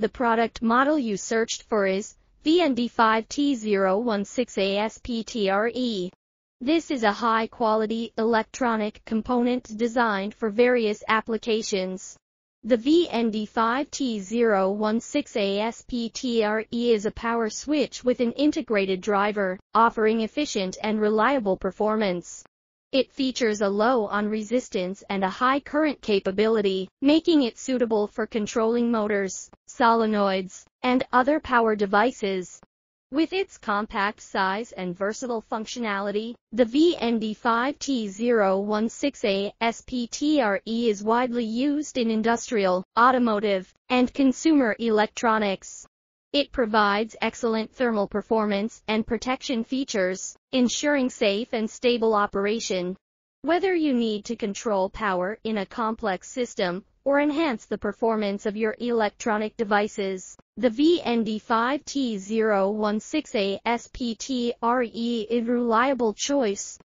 The product model you searched for is VND5T016ASPTRE. This is a high-quality electronic component designed for various applications. The VND5T016ASPTRE is a power switch with an integrated driver, offering efficient and reliable performance. It features a low on resistance and a high current capability, making it suitable for controlling motors, solenoids, and other power devices. With its compact size and versatile functionality, the VND5T016A SPTRE is widely used in industrial, automotive, and consumer electronics. It provides excellent thermal performance and protection features, ensuring safe and stable operation. Whether you need to control power in a complex system or enhance the performance of your electronic devices, the VND5T016A SPTRE is a reliable choice.